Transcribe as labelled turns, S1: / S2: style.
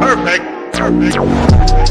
S1: Perfect. Perfect.